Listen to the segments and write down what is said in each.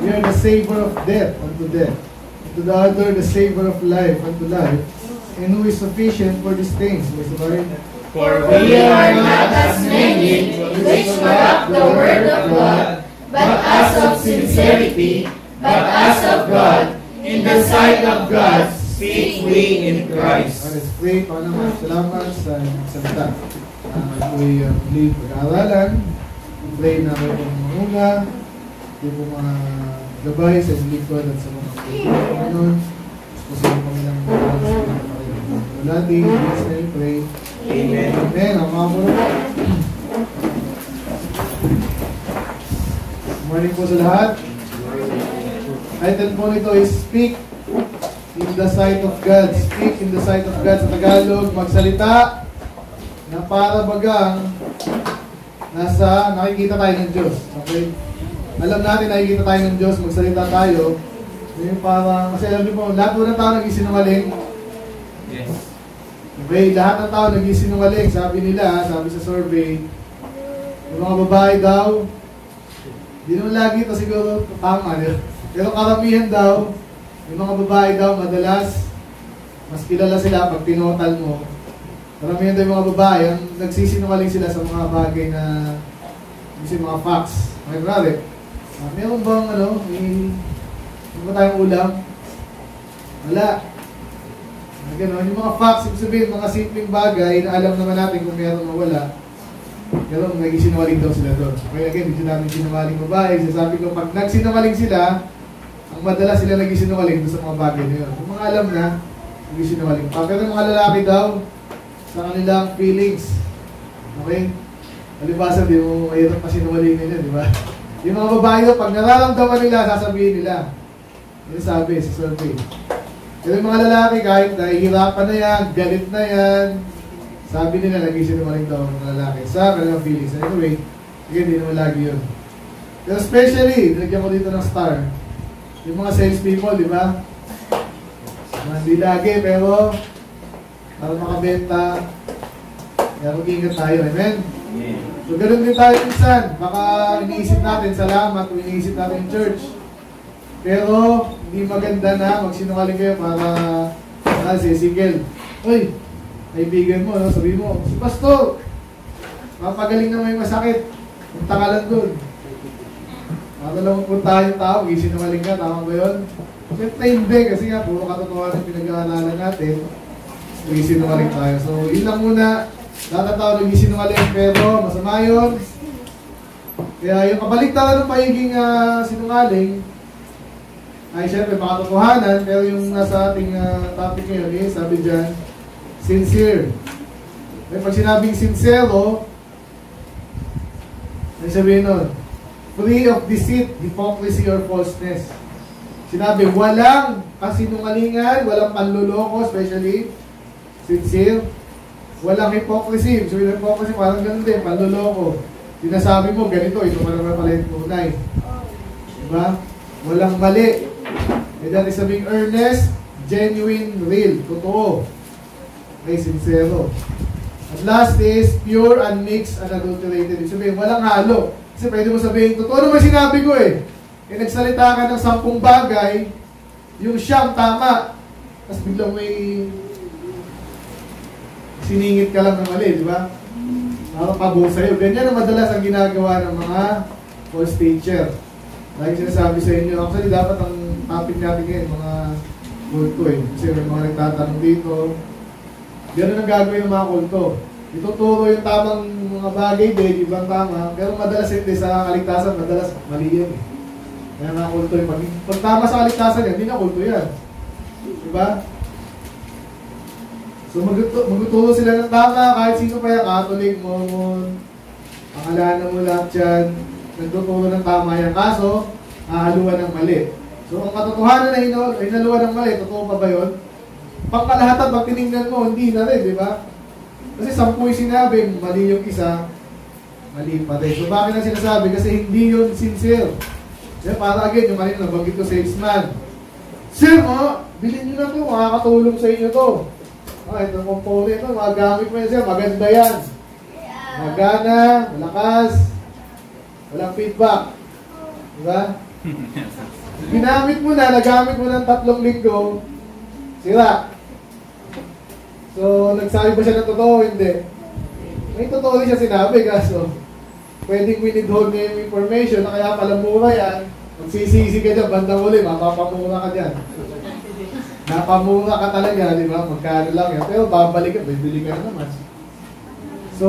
We are the savor of death unto death. To the other, the savor of life unto life. And who is sufficient for these things? Mr. Barry? For we are not as many which corrupt the word of God, but as of sincerity, but as of God, in the sight of God, speak we in Christ. Let us pray. Panama, salamat sa salita. Uh, ako'y uh, muli pag-aaralan. Pray na kayo manguna. Yung po mga gabay sa lingkod at sa mga Panginoon. Gusto ko kami ng wala din. Let's pray. Amen. Amen. Ang mga po. Morning po sa lahat. Title po nito is Speak in the sight of God. Speak in the sight of God. Sa Tagalog, magsalita na para bagang nasa nakikita tayo ng Diyos. Okay? Alam natin nakikita tayo ng Diyos, magsalita tayo. Yung parang, kasi alam niyo po, lahat po ng tao nag-isinungaling. Yes. Okay, lahat ng tao nag-isinungaling. Sabi nila, sabi sa survey, yung mga babae daw, hindi naman lagi ito siguro tama. Pero karamihan daw, yung mga babae daw, madalas, mas kilala sila pag tinotal mo. Karamihan daw yung mga babae, ang nagsisinungaling sila sa mga bagay na, kasi mga facts. Okay, grabe. Uh, meron bang, ano, may, may ba tayong ulam? Wala. Ah, Ganon. Yung mga facts, ibig sabihin, mga simpleng bagay na alam naman natin kung meron o wala. Pero nagsisinungaling daw sila doon. Kaya again, hindi namin sinungaling babae. Sasabi ko, pag nagsinungaling sila, ang madalas sila nagsisinungaling doon sa mga bagay na yun. Kung mga alam na, nagsisinungaling pa. Pero mga lalaki daw, sa kanilang feelings. Okay? Alibasa, di mo mahirap pa sinungaling nila, di ba? Yung mga babae daw, pag nararamdaman nila, sasabihin nila. Yun sabi sa survey. Pero yung mga lalaki, kahit nahihirapan na yan, galit na yan, sabi nila, nag-isinungaling daw ang mga lalaki sa kanilang feelings. Anyway, again, hindi naman lagi yun. Pero especially, nilagyan ko dito ng star, yung mga sales people, di ba? Hindi lagi, pero para makabenta, kaya mag-ingat tayo, amen? So, ganun din tayo minsan. Baka iniisip natin, salamat, iniisip natin church. Pero, hindi maganda na magsinungaling kayo para si Ezekiel. Uy, kaibigan mo, no? sabi mo, si Pastor, mapagaling na may masakit. Punta ka lang doon. Para lang punta yung tao, gisinungaling ka, tama ba yun? Siyempre hindi, kasi nga, puro katotohanan yung pinag-aaralan natin. Gisinungaling tayo. So, yun lang muna. Lahat ng tao nag-isinungaling, pero masama yun. Kaya yung kabaliktaran ng pagiging uh, sinungaling, ay syempre makatotohanan, pero yung nasa ating uh, topic ngayon is, sabi dyan, sincere. May pag sinabing sincero, ay sabihin nun, free of deceit, hypocrisy, or falseness. Sinabi, walang kasinungalingan, walang panluloko, especially sincere. Walang hypocrisy. So, yung hypocrisy, parang ganun din, panluloko. Sinasabi mo, ganito, ito pa naman pala yung tunay. Diba? Walang mali. And that is sabing earnest, genuine, real, totoo. Okay, sincero. At last is pure, unmixed, unadulterated. Ibig sabihin, walang halo. Kasi pwede mo sabihin, totoo naman sinabi ko eh. Eh, nagsalita ka ng sampung bagay, yung siyam tama. Tapos biglang may siningit ka lang ng mali, di ba? Nakapagod sa'yo. Ganyan ang madalas ang ginagawa ng mga false teacher. Like sinasabi sa inyo, actually dapat ang topic natin ngayon, mga kulto eh. Kasi may mga nagtatanong dito. Ganun ang gagawin ng mga kulto. Ituturo yung tamang mga bagay din, ibang tama. Pero madalas hindi sa kaligtasan, madalas mali yan eh. Kaya mga kulto yung pag, pag tama sa kaligtasan yan, hindi na kulto yan. Diba? So magtuto, magtuturo sila ng tama, kahit sino pa yan, Catholic, Mormon, pangalanan mo lahat dyan, nagtuturo ng tama yan. Kaso, hahaluan ng mali. So ang katotohanan na hino, hinaluan ng mali, totoo pa ba yun? Pangkalahatan, pag tinignan mo, hindi na rin, di ba? Kasi sampu yung sinabi, mali yung isa, mali pa rin. So bakit na sinasabi? Kasi hindi yun sincere. Kaya para again, yung kanina nabanggit ko salesman. Sir, mga, bilhin nyo na to, makakatulong sa inyo to. Ah, ito component, ito, magagamit mo yan sir, maganda yan. Magana, malakas, walang feedback. Diba? Ginamit mo na, nagamit mo ng tatlong linggo, sira. So, nagsabi ba siya ng totoo? Hindi. May totoo din siya sinabi, kaso pwedeng winidhold niya yung information na kaya pala mura yan. Magsisisi ka dyan, bandang uli, mapapamura ka dyan. Napamura ka talaga, di ba? Magkano lang yan. Pero babalik ka, bibili ka na naman. So,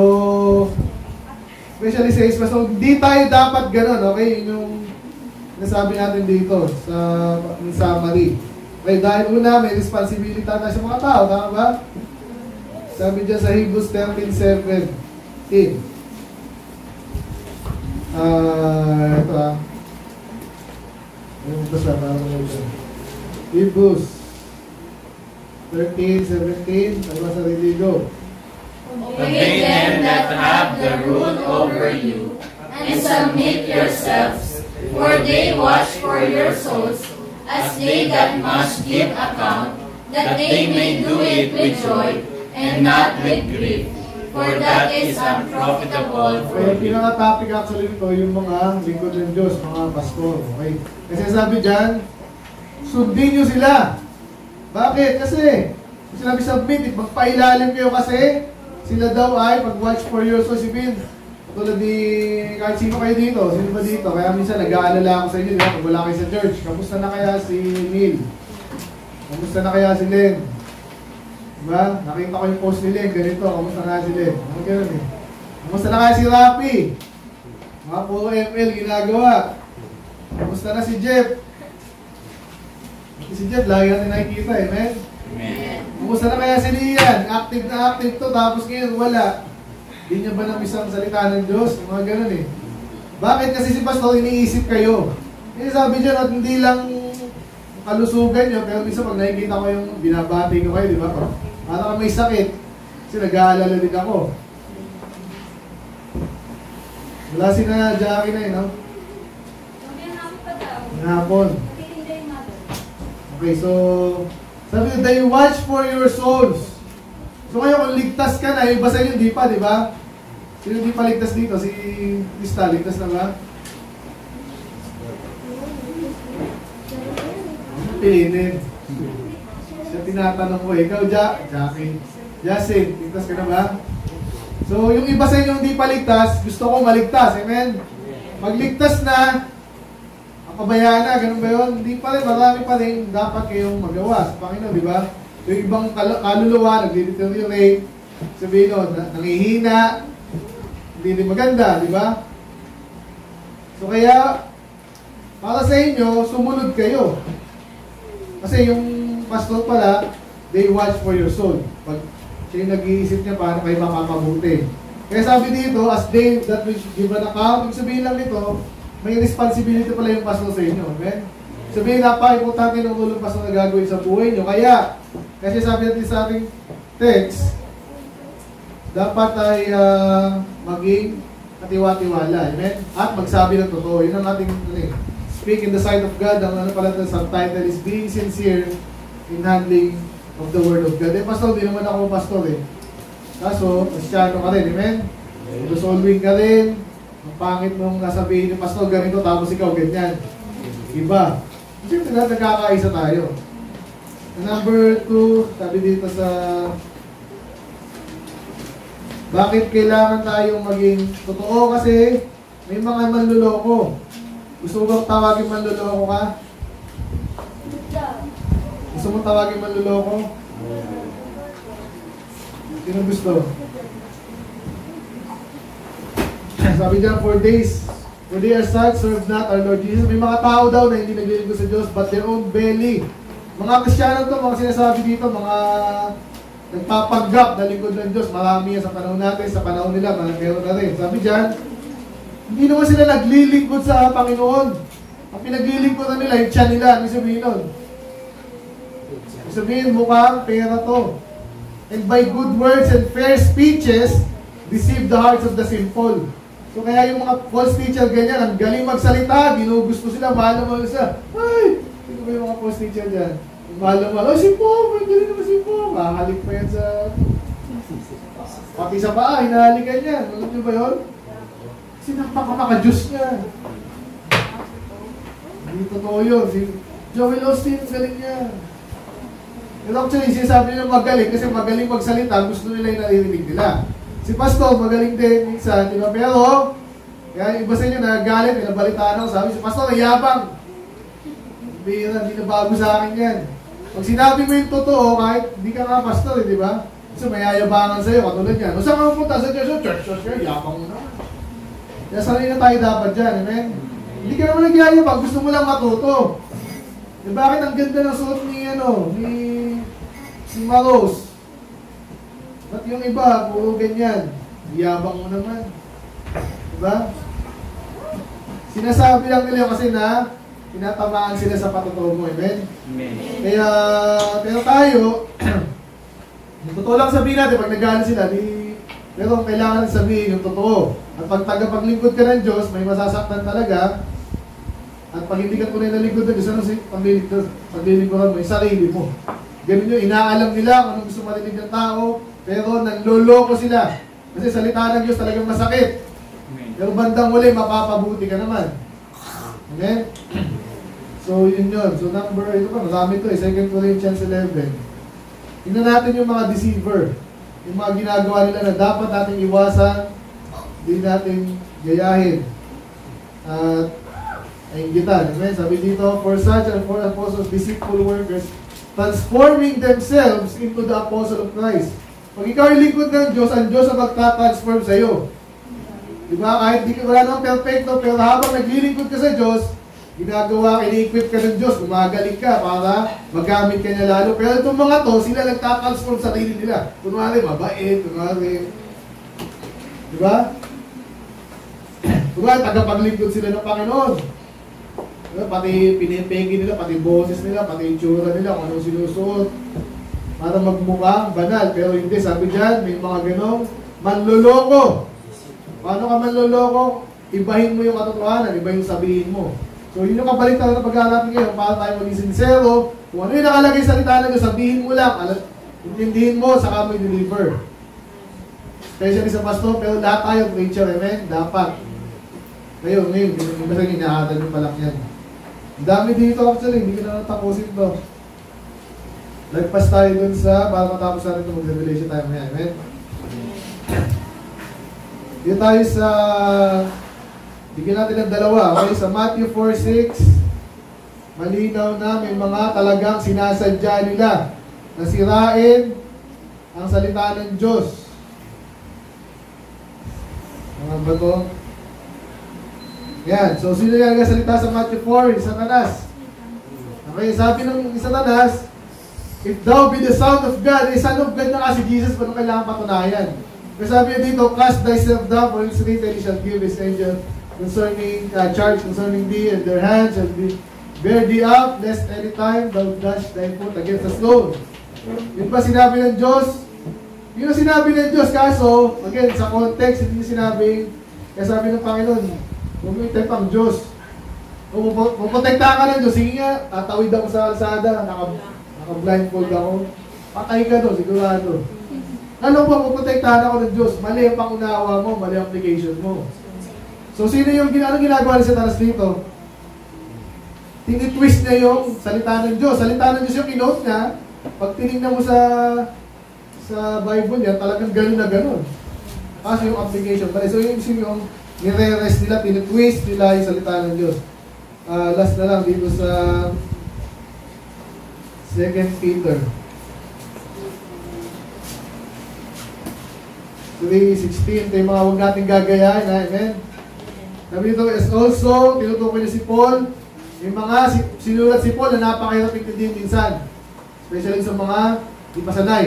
especially sa ISPA, so di tayo dapat ganun, okay? Yun yung nasabi natin dito sa summary. Okay, dahil una, may responsibility tayo sa mga tao, tama ba? Sabi dyan sa Hebrews 13.7 Ah, ito ah. Basta, parang ito. Hebrews 13.17 Ano ba sa religo? Obey them that have the rule over you, and submit yourselves, for they watch for your souls, as they that must give account, that they may do it with joy, and not with grief, for that is unprofitable for you. pinaka-topic actually nito, yung mga lingkod ng Diyos, mga pastor. Okay? Kasi sabi dyan, sundin nyo sila. Bakit? Kasi, sinabi submit, magpailalim kayo kasi, sila daw ay pag-watch for your soul. Sipin, tulad ni kahit sino kayo dito, sino ba dito? Kaya minsan nag-aalala ako sa inyo, di ba? Pag wala kayo sa church, kamusta na kaya si Neil? Kamusta na kaya si Len? Diba? Nakita ko yung post ni Len, ganito, kamusta na si Len? Ano ganun eh? Kamusta na kaya si Rapi? Mga puro ML ginagawa. Kamusta na si Jeff? Si Jeff, lagi natin nakikita eh, men. Amen. Kumusta na kaya si Lian? Active na active to, tapos ngayon wala. Hindi niya ba namiss ang salita ng Diyos? Mga ganun eh. Bakit? Kasi si Pastor, iniisip kayo. Eh sabi niya, at hindi lang kalusugan niyo, pero minsan pag nakikita ko yung binabati ko kayo, di ba? Para ka may sakit. Kasi nag-aalala din ako. Wala si na Jackie na eh, no? Hapon. Okay, so, sabi niya, they watch for your souls. So ngayon, kung ligtas ka na, yung basa yun, di pa, di ba? Sino di pa ligtas dito? Si Krista, ligtas na ba? Pilinin. Siya tinatanong ko, ikaw, ja Jackie. Jasin, ligtas ka na ba? So, yung iba sa inyo hindi pa ligtas, gusto ko maligtas. Amen? Magligtas na, pabayaan na, ganun ba yun? Hindi pa rin, marami pa rin dapat kayong magawa Panginoon, di ba? Yung ibang kal- kaluluwa, nag-deteriorate, sabihin nun, na- nangihina, hindi din maganda, di ba? So kaya, para sa inyo, sumunod kayo. Kasi yung pastor pala, they watch for your soul. Pag siya yung nag-iisip niya paano kayo makakabuti. Kaya sabi dito, as they that which give an account, ibig sabihin lang nito, may responsibility pala yung pastor sa inyo. Amen? Sabihin, napaka-importante ng tulong pastor na gagawin sa buhay nyo. Kaya, kasi sabi natin sa ating text, dapat ay ah, maging katiwa-tiwala. Amen? At magsabi ng totoo. Yun ang ating ano eh, speak in the sight of God. Ang ano pala ito, subtitle is being sincere in handling of the word of God. Eh, pastor, di naman ako pastor eh. Kaso, Kristiano ka rin. Amen? Resolving ka rin. Ang pangit mong nasabihin ni pastor, ganito, tapos ikaw ganyan. Iba. Siyempre na nagkakaisa tayo. Number two, sabi dito sa bakit kailangan tayong maging totoo kasi may mga manluloko. Gusto mo bang tawagin manluloko ka? Gusto mo tawagin manluloko? Sino gusto? Sabi diyan, for days, for they are such, serve not our Lord Jesus. May mga tao daw na hindi naglilingkod sa Diyos, but their own belly. Mga Kristiyano to, mga sinasabi dito, mga nagpapanggap na lingkod ng Diyos. Marami yan sa panahon natin, sa panahon nila, meron na rin. Sabi diyan, hindi naman sila naglilingkod sa Panginoon. Ang pinaglilingkod nila, yung tiyan nila, ano sabihin nun? Ibig Sabihin, mukhang pera to. And by good words and fair speeches, deceive the hearts of the simple. So kaya yung mga false teacher ganyan, ang galing magsalita, ginugusto sila, mahal na mahal sila. Ay, sino ba yung mga false teacher dyan? Mahal na mahal, oh si Pop, ang galing naman si Pop. Mahalik pa yan sa... Pati sa paa, hinahalikan yan. Alam niyo ba yun? Napaka-Diyos niya. Hindi totoo yun. Si Joel Austin, galing niya. Pero actually, sinasabi nila magaling kasi magaling magsalita, gusto nila yung naririnig nila. Si Pastor, magaling din minsan, di ba? Pero, kaya iba sa inyo nagagalit, pinabalitaan ako, sabi si Pastor, yabang. Bira, hindi na bago sa akin yan. Pag sinabi mo yung totoo, kahit hindi ka nga pastor, eh, di ba? Kasi mayayabangan sa'yo, katulad yan. O saan ka pupunta sa church? Church, church, church, yapang mo naman. Kaya sanay na tayo dapat dyan, amen? Hindi ka naman nagyayabang, gusto mo lang matuto. Eh bakit ang ganda ng suot ni, ano, ni, si Maros? Ba't yung iba, puro ganyan? Yabang mo naman. Diba? Sinasabi lang nila kasi na tinatamaan sila sa patutuo mo, amen? Amen. Kaya, pero tayo, yung totoo lang sabihin natin, pag nagalit sila, di, pero kailangan sabihin yung totoo. At pag tagapaglingkod ka ng Diyos, may masasaktan talaga. At pag hindi ka tunay na lingkod ng Diyos, ano si paglilingkod, paglilingkodan mo, yung sarili mo. Ganun yun, inaalam nila kung anong gusto marinig ng tao, pero nanloloko sila. Kasi salita ng Diyos talagang masakit. Amen. Pero bandang huli, mapapabuti ka naman. Amen? So, yun yun. So, number, ito pa, marami ito eh. 2 Corinthians 11. Tingnan natin yung mga deceiver. Yung mga ginagawa nila na dapat natin iwasan, hindi natin gayahin. At, ay gitan. Amen? Sabi dito, For such and for apostles, deceitful workers, transforming themselves into the apostle of Christ. Pag ikaw ay lingkod ng Diyos, ang Diyos ang magta-transform sa iyo. Di ba? Kahit di ka wala namang perfecto, pero habang naglilingkod ka sa Diyos, ginagawa, ini-equip ka ng Diyos, gumagaling ka para magamit ka niya lalo. Pero itong mga to, sila nagtatransform sa sarili nila. Kunwari, mabait, kunwari. Di ba? Kunwari, tagapaglingkod sila ng Panginoon. Diba? Pati pinipegi nila, pati boses nila, pati itsura nila, kung anong sinusuot. Para magmukhang banal. Pero hindi, sabi dyan, may mga ganong manloloko. Paano ka manloloko? Ibahin mo yung katotohanan, iba yung sabihin mo. So yun yung kabalitan na pag-aarapin ngayon, para tayo maging sincero. Kung ano yung nakalagay sa salita Diyos, sabihin mo lang, alam, intindihin mo, saka mo i-deliver. Especially sa pastor, pero lahat tayo preacher, amen? Dapat. Ngayon, ngayon, iba sa inahatal yung palak yan. Ang dami dito actually, hindi ko na natapusin to. Lagpas tayo dun sa, para matapos natin ito, mag-revelation tayo ngayon, amen? Dito tayo sa, bigyan natin ng dalawa, okay? Sa Matthew 4.6, malinaw na may mga talagang sinasadya nila na sirain ang salita ng Diyos. Mga ba to? Yan. So, sino yung nagsalita sa Matthew 4? Yung Satanas. Okay, sabi ng Satanas, If thou be the son of God, eh, son of God na kasi Jesus, paano kailangan patunayan? Kasi sabi dito, Cast thyself down, for it's written, he shall give his angel concerning, uh, charge concerning thee, and their hands shall be, bear thee up, lest any time thou dash thy foot against a stone. Yun ba sinabi ng Diyos? Yun ang sinabi ng Diyos, kaso, again, sa context, hindi sinabi, kaya sabi ng Panginoon, itay pang Diyos. Puprotekta ka ng Diyos, sige nga, tatawid ako sa kalsada, naka, naka-blindfold ako, patay ka doon, sigurado. Ano ba, puprotektahan ako ng Diyos, mali ang pangunawa mo, mali ang application mo. So, sino yung ano ginagawa ni Satanas dito? Tinitwist niya yung salita ng Diyos. Salita ng Diyos yung kinote niya, pag tinignan mo sa sa Bible niya, talagang gano'n na gano'n. Kasi yung application pala. So yung yung, yung nire-rest nila, tinitwist nila yung salita ng Diyos. Ah, last na lang dito sa 2 Peter 3.16, ito yung mga huwag natin gagayahin, ha? amen? Sabi dito, is also, tinutukoy niya si Paul, yung mga si, sinulat si Paul na napakahirap intindihin minsan. Especially sa mga di.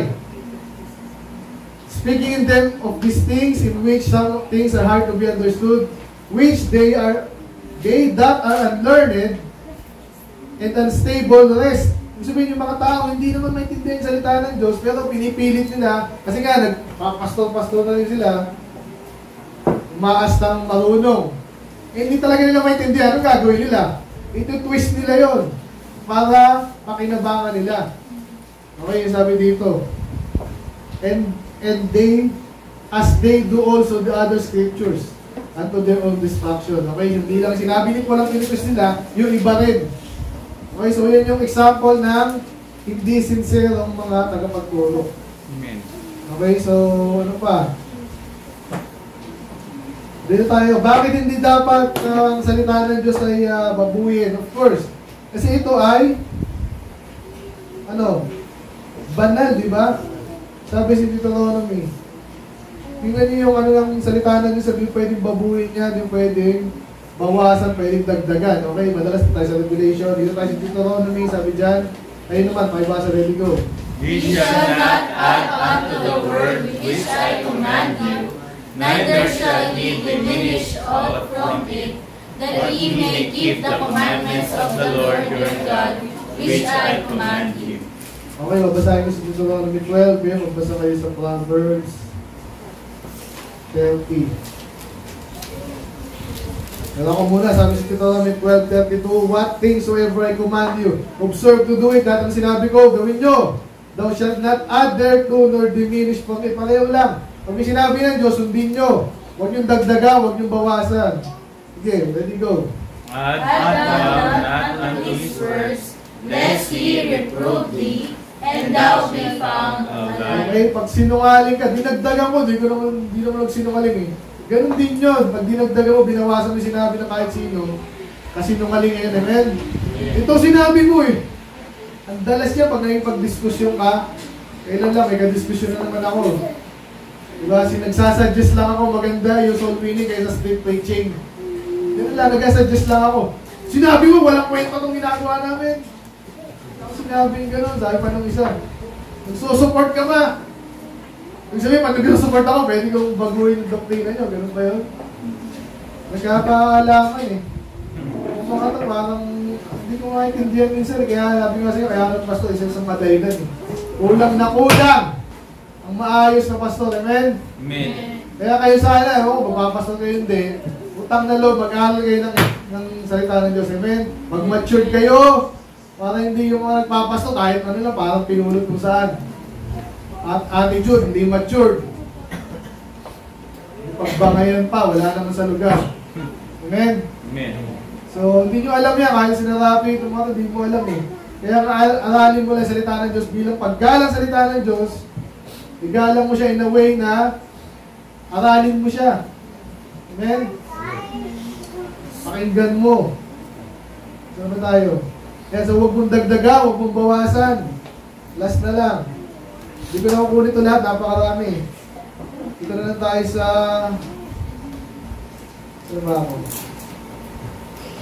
Speaking in them of these things in which some things are hard to be understood, which they are they that are unlearned and unstable rest. Ibig sabihin yung mga tao, hindi naman maintindihan yung salita ng Diyos, pero pinipilit nila, kasi nga, nagpapastor-pastor na rin sila, umaastang marunong. Eh, hindi talaga nila maintindihan, anong gagawin nila? Ito twist nila yon para makinabangan nila. Okay, sabi dito. And and they, as they do also the other scriptures. unto their own destruction. Okay, hindi lang sinabi ni Paul ang nila, yung iba rin. Okay, so yan yung example ng hindi sincere ang mga tagapagturo. Amen. Okay, so ano pa? Dito tayo, bakit hindi dapat uh, ang salita ng Diyos ay uh, babuyin? Of course, kasi ito ay ano, banal, di ba? Sabi si Deuteronomy. Tingnan niyo yung ano lang salita ng Diyos, sabi pwedeng babuyin niya, yung pwedeng bawasan, pwedeng dagdagan. Okay, madalas tayo sa Revelation. Dito tayo sa Deuteronomy, sabi dyan. Ayun naman, pakibasa, ready go. Ye shall not add unto the word which I command you, neither shall ye diminish aught from it, that ye may keep the commandments of the Lord your God, which I command you. Okay, babasahin ko sa Deuteronomy 12. Yan, magbasa kayo sa Proverbs 30. Kala ko muna, sabi sa Deuteronomy 12.32, What things soever I command you, observe to do it. Lahat ng sinabi ko, gawin nyo. Thou shalt not add thereto nor diminish from it. Pareho lang. Pag may sinabi ng Diyos, sundin nyo. Huwag nyo dagdaga, huwag nyo bawasan. Sige, ready go. Add not unto his words, lest he reprove thee, and thou be found alive. Okay, pag sinungaling ka, dinagdagan mo, di ko naman, di naman nagsinungaling eh. Ganun din yun. Pag dinagdagan mo, binawasan mo yung sinabi ng kahit sino, kasi nungaling amen? Ito sinabi mo eh. Ang dalas niya pag naging pagdiskusyon ka, kailan lang, may kadiskusyon na naman ako. Diba, sinagsasuggest lang ako maganda yung soul winning kaysa split preaching. Ganun lang, nagsuggest lang ako. Sinabi mo, walang kwenta itong ginagawa namin. Ako sinabing gano'n, sabi pa ng isa. Nagsusupport ka ba? Ibig sabihin, pag nagsusupport ako, pwede kong baguhin yung doktrina nyo. Ganun ba yun? Nagkakaalaman eh. Yung mga to, parang hindi ko maintindihan minsan. eh. Kaya sabi nga sa'yo, kaya ng pastor, isa sa madaydan eh. Kulang na kulang ang maayos na pastor. Amen? Amen. Kaya kayo sana, oh, magpapastor kayo hindi. Utang na loob, mag-aaral kayo ng, ng salita ng Diyos. Amen? Mag-matured kayo. Para hindi yung mga nagpapastor, kahit ano lang, parang pinulot kung saan. At attitude, hindi matured. Pagbangayan pa, wala naman sa lugar. Amen? Amen. So, hindi nyo alam yan. Kahit sinarapi ito mga hindi mo alam eh. Kaya al- aralin mo lang salita ng Diyos bilang paggalang salita ng Diyos, igalang mo siya in a way na aralin mo siya. Amen? Pakinggan mo. Saan ba tayo? Kaya so, huwag mong dagdaga, huwag mong bawasan. Last na lang. Hindi ko na kukunin ito lahat, napakarami. Dito na lang tayo sa... Saan ba ako?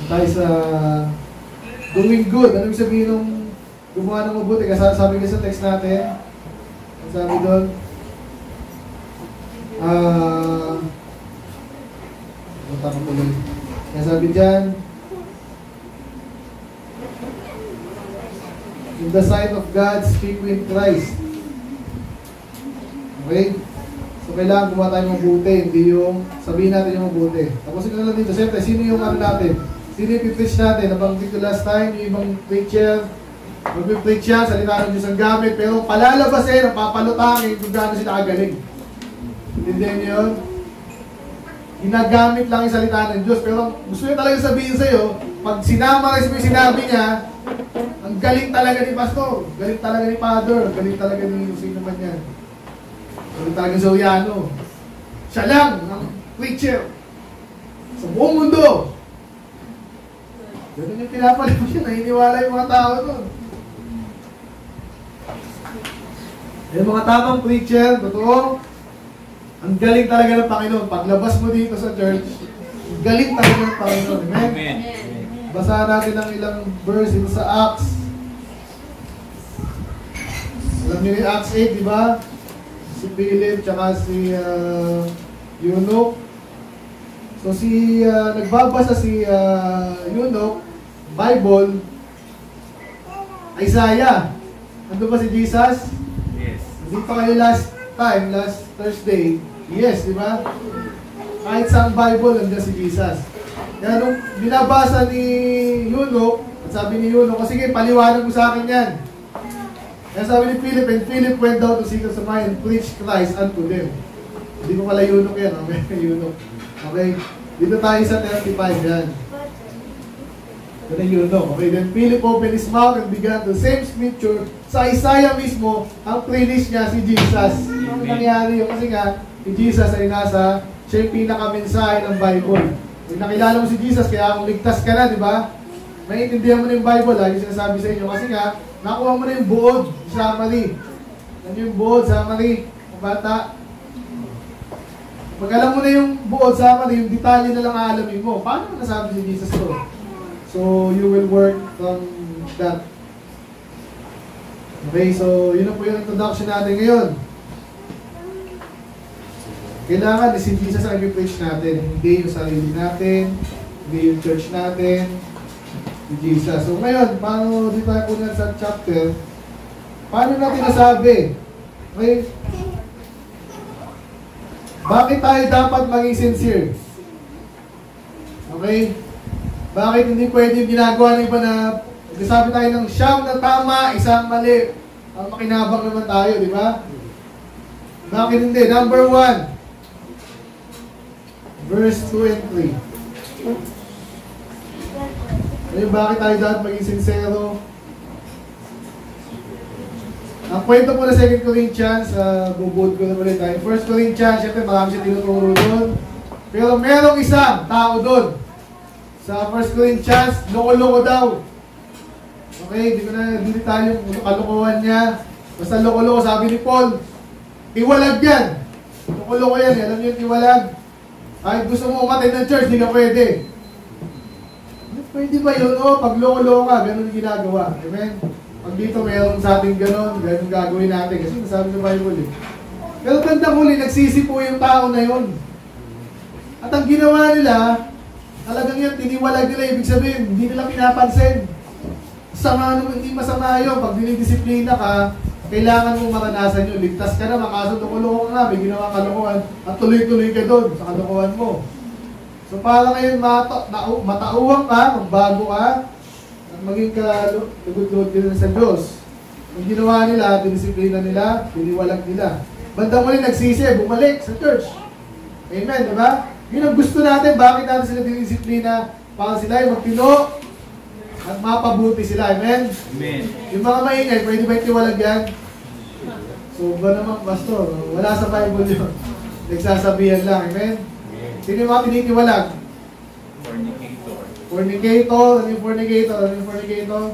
tayo sa doing good. Ano ibig sabihin nung gumawa ng mabuti? Kasi sabi kasi sa text natin, ang sabi doon, ah, punta ko tuloy. Kaya sabi dyan, in the sight of God, speak with Christ. Okay? So, kailangan gumawa tayo mabuti, hindi yung sabihin natin yung mabuti. Tapos ito na dito, siyempre, sino yung ano natin? Sino yung pipreach natin? Nabanggit ko last time, yung ibang preacher, magpipreach siya, salita ng Diyos ang gamit, pero palalabasin, ang papalutangin kung gaano sila kagaling. Intindihan niyo yun? Ginagamit lang yung salita ng Diyos, pero gusto niya talaga sabihin sa'yo, pag sinamarize mo yung sinabi niya, ang galing talaga ni Pastor, galing talaga ni Father, galing talaga ni sino man yan. Talaga ni Soriano. Siya lang, ang preacher. Sa buong mundo. Ganun yung pinapalit mo siya, naniniwala yung mga tao doon. Yung mga tamang preacher, totoo, ang galing talaga ng Panginoon. Paglabas mo dito sa church, ang galing talaga ng Panginoon. Amen? Amen. Basahan natin ang ilang verse dito sa Acts. Alam niyo yung Acts 8, di ba? Si Philip, tsaka si uh, Eunuch. So si, uh, nagbabasa si uh, Eunuch, Bible, Isaiah. Nandun ba si Jesus? Yes. Hindi pa kayo last time, last Thursday. Yes, di ba? Kahit sa Bible, nandiyan si Jesus. Kaya nung binabasa ni Yuno, at sabi ni Yuno, o sige, paliwanag mo sa akin yan. Kaya sabi ni Philip, and Philip went down to Sichem Samay and preached Christ unto them. Hindi ko pala Yuno yan, okay? Yuno. Okay? Dito tayo sa 35 yan. Then you know. Okay, then Philip opened his mouth and began the same scripture. Sa Isaiah mismo, ang pre-list niya si Jesus. Ano nangyari yun? Kasi nga, si Jesus ay nasa, siya yung pinaka-mensahe ng Bible. Pag nakilala mo si Jesus, kaya kung ligtas ka na, di ba? Naiintindihan mo na yung Bible, lagi sinasabi sa inyo. Kasi nga, nakuha mo na yung buod, summary. Ano yung buod, summary? Bata, pag alam mo na yung buod summary, yung detalye na lang aalamin mo. Paano mo nasabi si Jesus to? So, you will work from that. Okay, so yun na po yung introduction natin ngayon. Kailangan si Jesus ang i-preach natin. Hindi yung sarili natin, hindi yung church natin, si Jesus. So ngayon, paano dito tayo punan sa chapter, paano natin nasabi? Okay? Bakit tayo dapat maging sincere? Okay? Bakit hindi pwede yung ginagawa ng iba na nagsasabi tayo ng siyam na tama, isang mali. Ang makinabang naman tayo, di ba? Bakit hindi? Number one, verse 2 and 3. Ayun, bakit tayo dapat maging sincero? Ang kwento po na 2 Corinthians, uh, bubud ko na ulit tayo. 1 Corinthians, syempre marami siya tinuturo doon. Pero merong isang tao doon. Sa 1 Corinthians, loko-loko daw. Okay, di ko na dili tayo yung kalukuhan niya. Basta loko-loko, sabi ni Paul, iwalag yan. Loko-loko yan, alam niyo yung iwalag. Kahit gusto mo umatay ng church, di ka pwede. Pwede ba yun? O, pag loko-loko ka, ganun ginagawa. Amen? Pag dito meron sa ating ganun, ganun gagawin natin. Kasi nasabi sa Bible eh. Pero bandang huli, nagsisi po yung tao na yun. At ang ginawa nila, talagang yan, tiniwalag nila, ibig sabihin, hindi nila pinapansin. Sama naman, hindi masama yun. Pag dinidisiplina ka, kailangan mong maranasan yun. Ligtas ka na, makaso loko ka nga, may ginawa kalokohan, at tuloy-tuloy ka doon sa kalokohan mo. So para ngayon mata, na, matauhan ka, magbago ka, maging ka lugod-lugod ka sa Diyos. Ang ginawa nila, dinisiplina nila, piniwalag nila. Bandang muli nagsisi, bumalik sa church. Amen, di ba? Yun ang gusto natin, bakit natin sila dinisiplina? Para sila ay magpino at mapabuti sila. Amen? Amen. Yung mga maingay, pwede ba itiwalag yan? So, ba naman, pastor? Wala sa Bible yun. Nagsasabihan lang. Amen? Sino yung mga tinitiwalag? Fornicator. Fornicator. Ano yung fornicator? Ano yung fornicator?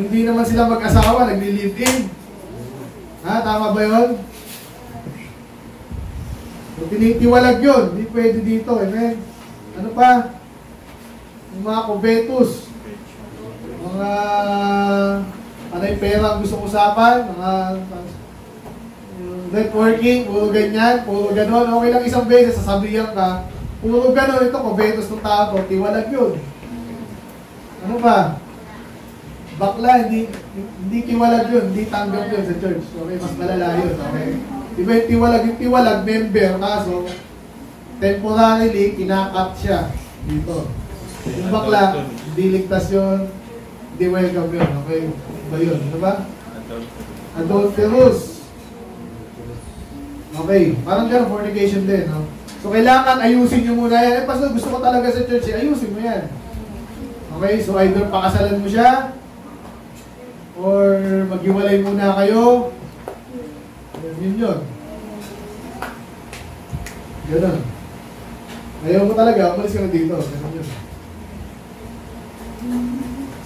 Yung di naman sila mag-asawa, nagli-live-in. Ha? Tama ba yun? So, tinitiwalag yun. Hindi pwede dito. Amen? Ano pa? Yung mga kubetus. Mga ano yung pera ang gusto usapan, mga networking, puro ganyan, puro ganon. Okay lang isang beses, sasabihan ka, puro ganon, ito, kubetos ng tao, tiwalag yun. Ano ba? Bakla, hindi, hindi tiwalag yun, hindi tanggap yun sa church. Okay, mas malala yun, okay? Diba yung tiwalag, yung tiwalag, member, kaso, temporarily, kinakat siya dito. Yung bakla, hindi ligtas yun, hindi welcome yun, okay? Ba yun, ano ba? Adulterous. Okay, parang ganun, fornication din, no? So, kailangan ayusin nyo muna yan. Eh, pastor, gusto ko talaga sa church, eh, ayusin mo yan. Okay, so either pakasalan mo siya, or maghiwalay muna kayo. Yun yun. Ganun. Ayaw mo talaga, umalis ka na dito. Ganun yun.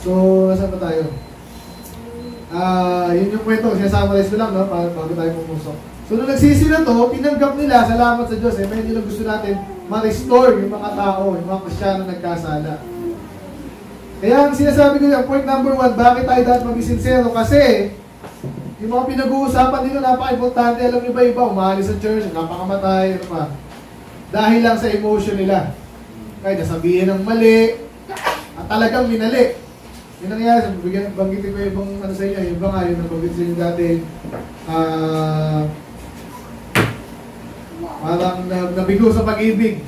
So, nasaan pa tayo? Ah, yun yung kwento. Sinasummarize ko lang, no? Bago tayo pumusok. So, nung nagsisi na to, tinanggap nila, salamat sa Diyos. Eh, medyo lang gusto natin ma-restore yung mga tao, yung mga Krisyano nagkasala. Kaya ang sinasabi ko yung point number one, bakit tayo dapat maging sincero? Kasi, yung mga pinag-uusapan dito, napaka-importante. Alam niyo ba iba, umalis sa church, napakamatay, ano pa. Dahil lang sa emotion nila. Kaya nasabihin ng mali, at talagang minali. Yun ang nangyari, banggitin ko yung ibang ano sa inyo, yung iba nga, yung nabanggit sa inyo dati, ah, parang na, nabigo sa pag-ibig.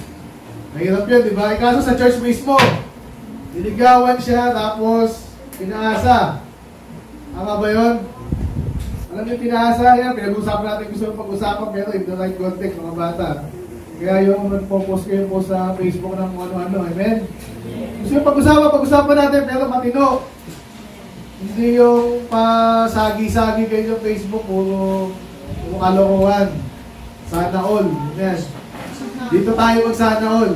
Mahirap yun, di ba? Eh, kaso sa church mismo, Niligawan siya, tapos pinaasa. Tama ba yun? Alam niyo, pinaasa yan. Pinag-usapan natin gusto ng pag-usapan, pero in the right context, mga bata. Kaya yung nagpo-post kayo po sa Facebook ng ano-ano. Amen? Gusto yung pag-usapan, pag-usapan natin, pero matino. Hindi yung pasagi-sagi kayo sa Facebook, puro, puro kalokohan. Sana all. Yan. Dito tayo mag sana all.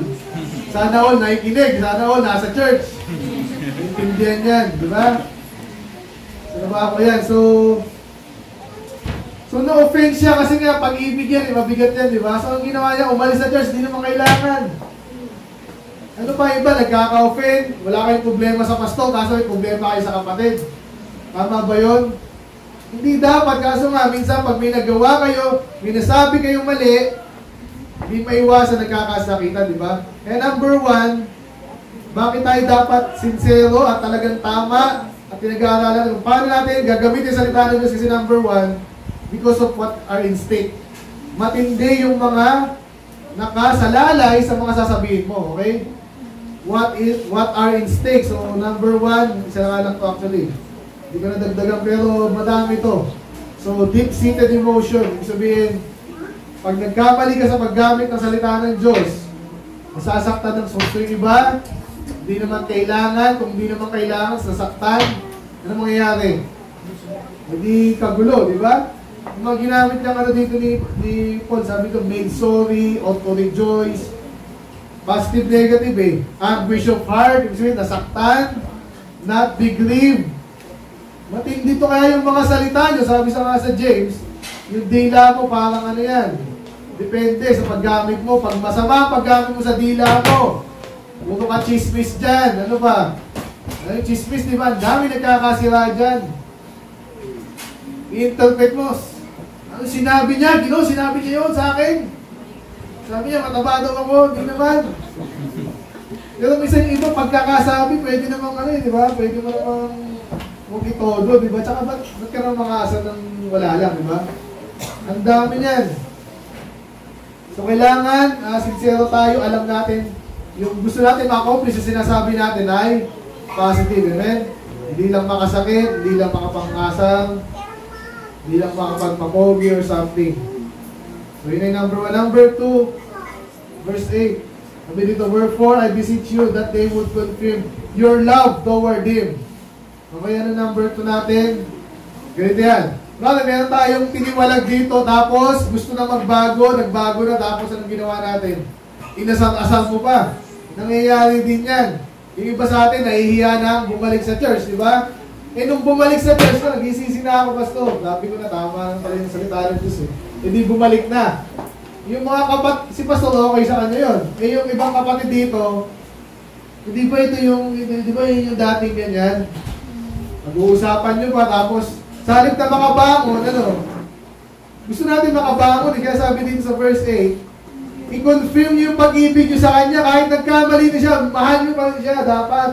Sana all, nakikinig. Sana all, nasa church. Intindihan yan, di ba? Ba ako yan? So, so na-offense siya kasi nga pag-ibig yan, eh, mabigat yan, di ba? So, ang ginawa niya, umalis sa church, di naman kailangan. Ano pa iba, nagkaka-offend, wala kayong problema sa pastor, kaso may problema kayo sa kapatid. Tama ba yun? Hindi dapat, kaso nga, minsan pag may nagawa kayo, may nasabi kayong mali, hindi maiwasan nagkakasakitan, di ba? And number one, bakit tayo dapat sincero at talagang tama at pinag-aaralan kung paano natin gagamitin salita ng Diyos kasi number one, because of what are in stake. Matindi yung mga nakasalalay sa mga sasabihin mo, okay? What is what are in stake? So number one, isa lang to actually. Hindi ko na dagdagan pero madami to. So deep-seated emotion, ibig sabihin, pag nagkamali ka sa paggamit ng salita ng Diyos, masasaktan ng susto yung iba, hindi naman kailangan, kung hindi naman kailangan, sasaktan, ano mangyayari? Hindi kagulo, di ba? Yung mga ginamit niya ano dito ni, ni Paul, sabi ko, made sorry, auto rejoice, positive, negative eh. Anguish of heart, ibig sabihin, nasaktan, not be grieved. Matindi to kaya yung mga salita nyo, sabi sa nga sa James, yung dila mo parang ano yan, depende sa paggamit mo. Pag masama paggamit mo sa dila mo, puro ka chismis dyan, ano ba? Ano yung chismis, di ba? Ang dami nagkakasira dyan. I-interpret mo, ano sinabi niya? Gino, sinabi niya yun sa akin. Sabi niya, mataba daw ako, hindi naman. Pero minsan yung iba, pagkakasabi, pwede namang ano eh, di ba? Pwede namang huwag itodo, di ba? Tsaka ba't, ba't ka naman makasal ng wala lang, di ba? Ang dami niyan. So kailangan, uh, sincero tayo, alam natin, yung gusto natin ma-accomplish sa sinasabi natin ay positive, amen? Hindi lang makasakit, hindi lang makapangkasal, hindi lang makapagpapogi or something. So yun ay number one. Number two, verse 8. Sabi dito, Wherefore I beseech you that they would confirm your love toward Him. Okay, ano number two natin? Ganito yan. Brother, meron tayong tiniwalag dito, tapos gusto na magbago, nagbago na, tapos anong ginawa natin? Inasal-asal mo pa. Nangyayari din yan. Yung iba sa atin, nahihiya na bumalik sa church, di ba? Eh, nung bumalik sa church, na, nagisisi na ako, pastor. Sabi ko na, tama na pala yung salita ng Diyos eh. Hindi bumalik na. Yung mga kapat, si pastor, okay sa kanya yun. Eh, yung ibang kapatid dito, hindi ba ito yung, hindi ba yun yung dating ganyan? Nag-uusapan nyo pa, tapos, sa halip na makabangon, ano, gusto natin makabangon, eh, kaya sabi dito sa verse 8, i-confirm yung pag-ibig nyo sa Kanya kahit nagkamali na siya, mahal nyo pa rin siya, dapat.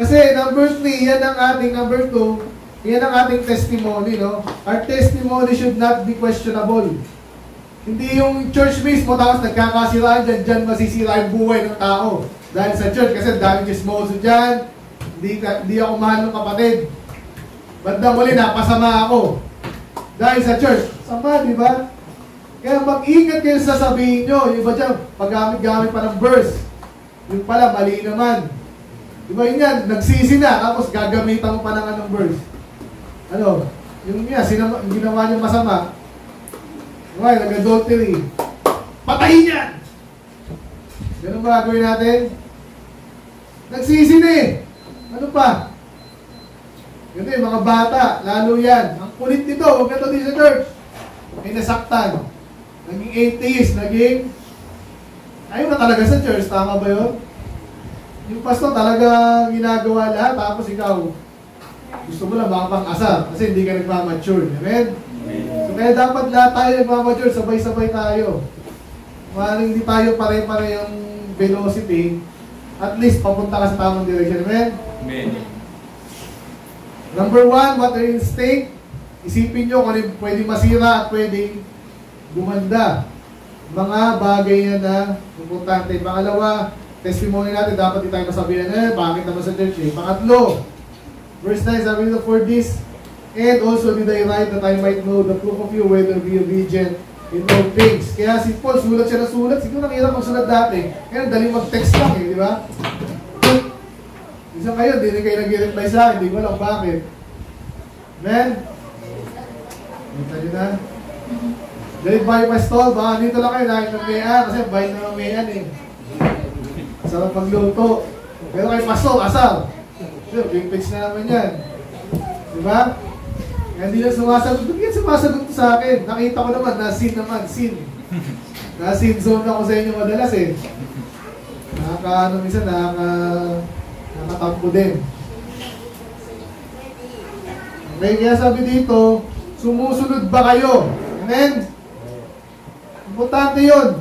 Kasi number 3, yan ang ating number 2, yan ang ating testimony, no? Our testimony should not be questionable. Hindi yung church mismo, tapos nagkakasiraan dyan, dyan masisira yung buhay ng tao. Dahil sa church, kasi dahil chismoso dyan, hindi, hindi ako mahal ng kapatid. Bandang muli, napasama ako. Dahil sa church, sama, di ba? Kaya mag-ingat kayo sa sabihin nyo. Yung iba dyan, paggamit-gamit pa ng verse. Yung pala, mali naman. Diba yun yan, nagsisi na, tapos gagamitan mo pa ng anong verse. Ano? Yung niya, sinama, ginawa niya masama. Okay, nag-adultery. Patayin yan! Ganun ba gagawin natin? Nagsisi na eh. Ano pa? Ganun yung mga bata, lalo yan. Ang kulit nito, huwag na din sa church. May nasaktan. Naging atheist, naging... Ayaw na talaga sa church, tama ba yun? Yung pastor talaga ginagawa lahat, tapos ikaw, gusto mo lang makapang-asar kasi hindi ka nagmamature. Amen? So kaya dapat lahat tayo nagmamature, sabay-sabay tayo. Maaaring hindi tayo pare-pare yung velocity, at least papunta ka sa tamang direction. Amen? Amen. Number one, what are in stake? Isipin nyo kung ano pwede masira at pwede gumanda. Mga bagay yan na importante. Pangalawa, testimony natin, dapat di tayo masabihan, eh, bakit naman sa church eh. Pangatlo, verse 9, sabi nito, for this, and also did I write that I might know the proof of you, whether be obedient in all things. Kaya si Paul, sulat siya ng sulat. Siguro nang magsulat dati. Kaya dali mag-text lang eh, di ba? Isa kayo, hindi na kayo nag-reply sa akin. Hindi ko alam bakit. Men? Kita nyo na? Dahil buy my stall, baka dito lang kayo dahil ng mayan. Kasi buy na ng mayan eh. Sarap magluto. Pero kay Pastor, asal. Sure, big pitch na naman yan. Di ba? Hindi na sumasagot. Bakit sumasagot sa akin? Nakita ko naman, na-sin naman, sin. Na-sin zone ako sa inyo madalas eh. Nakaka, ano minsan, nakaka, nakatampo din. Okay, kaya sabi dito, sumusunod ba kayo? Amen? Importante yun.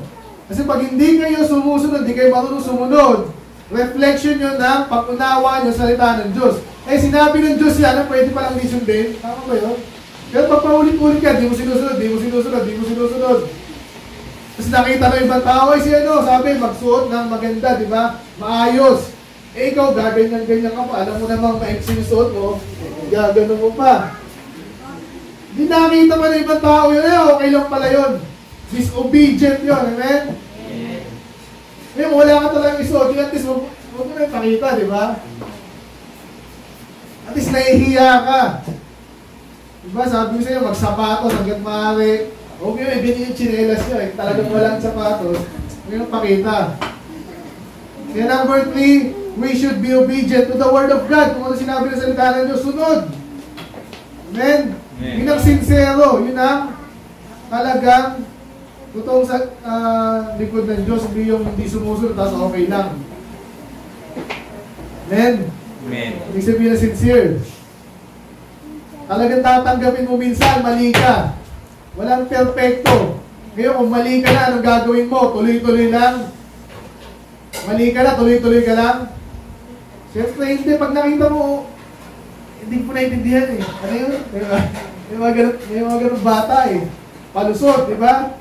Kasi pag hindi kayo sumusunod, hindi kayo marunong sumunod, reflection yun ng pag-unawa nyo sa salita ng Diyos. Eh, sinabi ng Diyos yan, pwede palang di sundin. Tama ba yun? Pero pag paulit-ulit ka, di mo sinusunod, di mo sinusunod, di mo sinusunod. Tapos nakita ng ibang tao, ay si ano, sabi, magsuot ng maganda, di ba? Maayos. Eh, ikaw, gaganyan-ganyan ka pa. Alam mo namang maiksi yung suot mo, gagano mo pa. Di nakita pa ng ibang tao yun, eh, okay lang pala yun. Disobedient yun, amen? Ngayon, wala ka talagang isuot, at least, huwag mo na ipakita, di ba? At least nahihiya ka. Diba, sabi ko sa inyo, magsapatos hanggat maaari. Huwag nyo ibigin yung chinelas nyo eh. Talagang walang sapatos. Huwag nyo pakita. Kaya number three, we should be obedient to the word of God. Kung ano sinabi ng salita ng Diyos, sunod. Amen? Amen. Yun ang sincero. Yun ang talagang totoong sa ah, likod ng Diyos. Hindi yung hindi sumusunod, tapos okay lang. Amen? Amen. Ibig sabihin na sincere. Talagang tatanggapin mo minsan, mali ka. Walang perfecto. Ngayon, kung mali ka na, anong gagawin mo? Tuloy-tuloy lang. Mali ka na, tuloy-tuloy ka lang. Siyempre, hindi. Pag nakita mo, hindi ko naintindihan eh. Ano yun? Mga, may mga, ganun, may mga ganun bata eh. Palusot, di ba?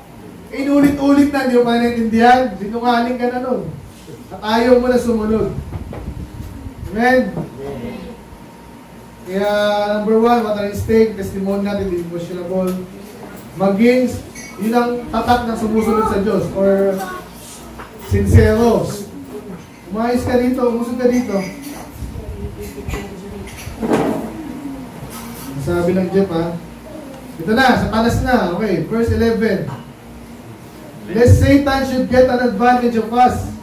Inulit-ulit na, hindi mo pa naintindihan. Sinungaling ka na nun. At ayaw mo na sumunod. Amen? Kaya number one, materialistic, testimony natin, emotionable. Maging, yun ang tatak ng sumusunod sa Diyos or sincero. Umayos ka dito, umusog ka dito. Sabi ng Jeff ha. Ito na, sa talas na. Okay, verse 11. Lest Satan should get an advantage of us.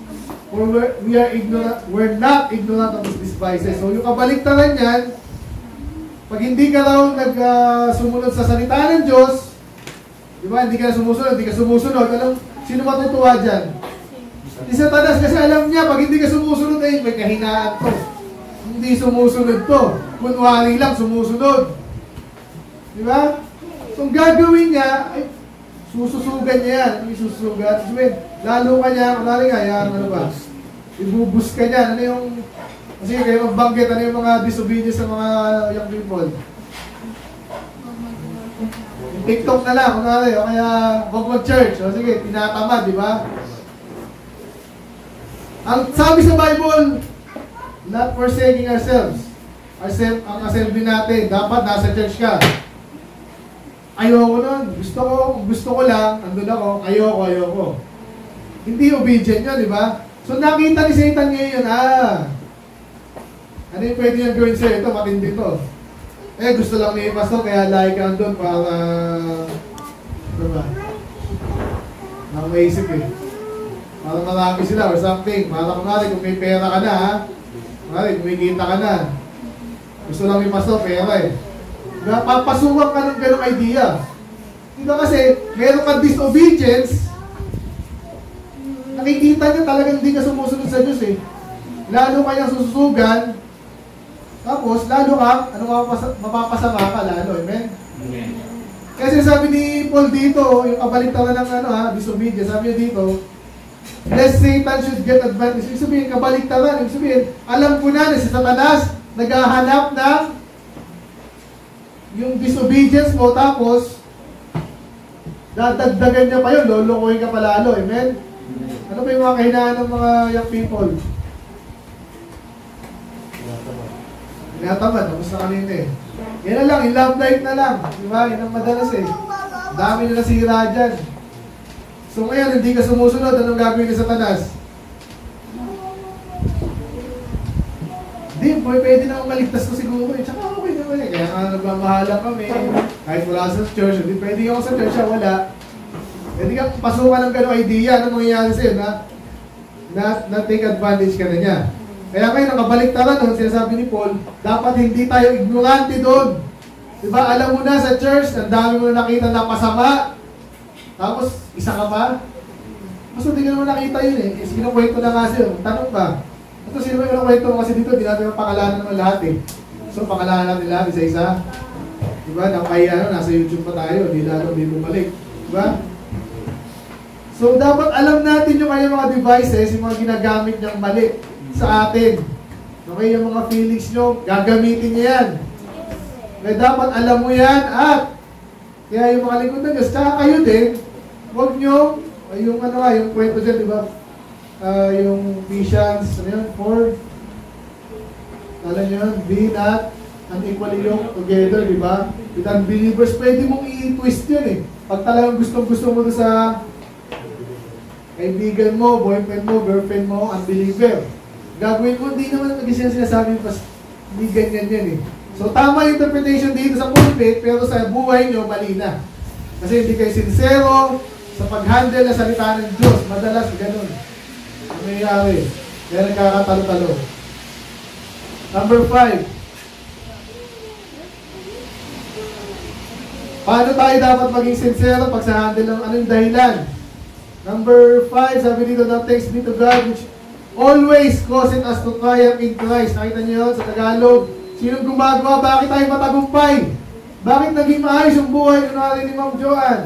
For we're, we are ignorant, we're not ignorant of his devices. So yung kabaliktaran yan, pag hindi ka raw nag-sumunod sa salita ng Diyos, di ba, hindi ka sumusunod, hindi ka sumusunod, alam, sino matutuwa dyan? Si Satanas kasi alam niya, pag hindi ka sumusunod, ay may kahinaan to. Hindi sumusunod to. Kunwari lang, sumusunod. Di ba? So, ang gagawin niya, ay, sususugan niya yan. Sabihin, lalo ka niya, kunwari nga, yan, ano ba? Ibubus ka niya. Ano yung, kasi kayo magbanggit, ano yung mga disobedience sa mga young people? TikTok na lang, kunwari, o kaya wag mag-church. O sige, tinatamad, di ba? Ang sabi sa Bible, not forsaking ourselves. Ourself, ang assembly natin, dapat nasa church ka. Ayoko nun. Gusto ko, gusto ko lang, andun ako, ayoko, ayoko. Hindi obedient yun, di ba? So nakita ni Satan ngayon, ah, ano yung pwede niyang gawin sa'yo? Ito, matindi to. Eh, gusto lang ni Pastor, kaya like ka doon para, ano ba? Nakamaisip eh. Para marami sila or something. Para kunwari kung may pera ka na ha. Kunwari, kumikita ka na. Gusto lang ni Pastor, pera eh. Papasuwang ka ng ganong idea. Diba kasi, meron kang disobedience, nakikita niya talagang hindi ka sumusunod sa Diyos eh. Lalo kayang sususugan, tapos lalo ka, ano mapapasa, mapapasama ka lalo, amen? Amen. Kasi sabi ni Paul dito, yung kabaliktaran ng ano ha, disobedience, sabi niya dito, lest Satan should get advantage. Ibig sabihin, kabaliktaran. Ibig sabihin, alam ko na na si Satanas naghahanap ng yung disobedience mo, tapos dadagdagan niya pa yun, lolokohin ka pa lalo, amen? Ano ba yung mga kahinaan ng mga young people? Tinatamad, tapos na kanina eh. Yan na lang, in love life na lang. Di ba? Yan ang madalas eh. Dami na nasira dyan. So ngayon, hindi ka sumusunod, anong gagawin ni Satanas? Hindi, boy, pwede na maligtas ko siguro eh. Tsaka naman eh. Kaya nga nagmamahala kami. Kahit wala sa church, hindi pwede ako sa church, siya wala. Pwede kang pasukan ng gano'ng idea, ano mangyayari sa'yo na, na, na take advantage ka na niya. Kaya ngayon, nakabalik tara doon, sinasabi ni Paul, dapat hindi tayo ignorante doon. Diba, alam mo na sa church, ang dami mo na nakita na pasama. Tapos, isa ka pa. Mas hindi ka naman nakita yun eh. Kasi kinukwento na nga sa'yo. Tanong ka. Ito, sino ba yung kinukwento mo? Kasi dito, di natin pangalanan ng lahat eh. So, pangalanan lahat, isa-isa. Diba, nakay, ano, nasa YouTube pa tayo. Di lalo, di bumalik. Diba? So, dapat alam natin yung kanyang mga devices, yung mga ginagamit niyang mali sa atin. Okay, yung mga feelings nyo, gagamitin niya yan. Kaya dapat alam mo yan at kaya yung mga lingkod ng Diyos, tsaka kayo din, huwag nyo, yung ano nga, yung kwento dyan, di ba? Ah, yung Ephesians, ano yun, 4. Alam nyo yun, be not unequally yoked together, di ba? With unbelievers, pwede mong i-twist yun eh. Pag talagang gustong-gusto mo sa kaibigan mo, boyfriend mo, girlfriend mo, unbeliever. Gagawin mo, hindi naman siya sinasabi pas hindi ganyan yan eh. So tama yung interpretation dito sa pulpit, pero sa buhay nyo, mali na. Kasi hindi kayo sincero sa pag-handle na salita ng Diyos. Madalas ganun. Ang nangyayari. Kaya nagkakatalo-talo. Number five. Paano tayo dapat maging sincero pag sa handle ng anong dahilan? Number five, sabi dito, that thanks be to God which always causes us to triumph in Christ. Nakita niyo yun sa Tagalog? Sinong gumagawa? Bakit tayo matagumpay? Bakit naging maayos yung buhay kunwari ni Ma'am Joanne?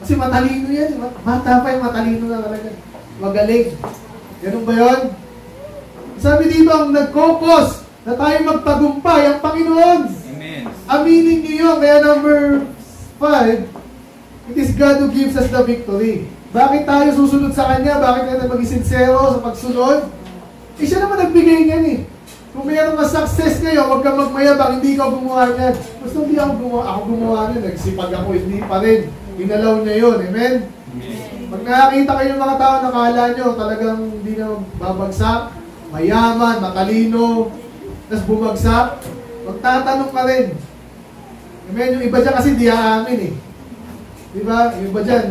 Kasi matalino yan. Bata pa yung matalino na talaga. Magaling. Ganun ba yun? Sabi dito, ang nagkokos na tayo magtagumpay ang Panginoon. Amen. Aminin niyo yun. Kaya number five, it is God who gives us the victory. Bakit tayo susunod sa Kanya? Bakit tayo maging sincero sa pagsunod? Eh, siya naman nagbigay niyan eh. Kung mayroong mas success kayo, huwag kang magmayabang, hindi ikaw gumawa niyan. Basta hindi ako gumawa, ako gumawa niyan, nagsipag ako, hindi pa rin. Inalaw niya yun, amen? Pag nakakita kayo ng mga tao, nakala nyo, talagang hindi na babagsak, mayaman, matalino, tapos bumagsak, magtatanong ka rin. Amen? Yung iba dyan kasi di aamin eh. Di ba? Yung iba dyan,